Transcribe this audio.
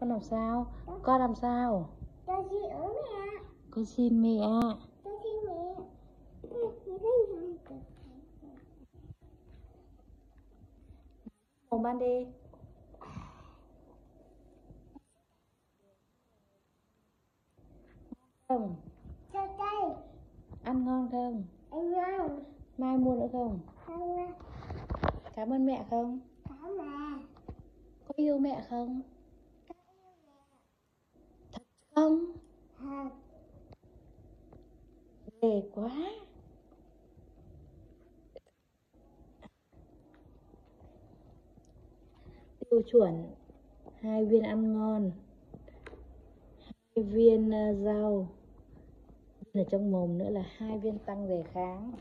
con làm sao? Con làm sao? Con xin mẹ. con xin mẹ Con xin mẹ. Mẹ mồm ban đi không? Cho tay. ăn ngon không? Anh ngon. mai mua nữa không? Không cảm ơn mẹ không? Có mà. có yêu mẹ không không. Ghê quá. Tiêu chuẩn hai viên ăn ngon hai viên uh, rau. Viên ở trong mồm nữa là hai viên tăng đề kháng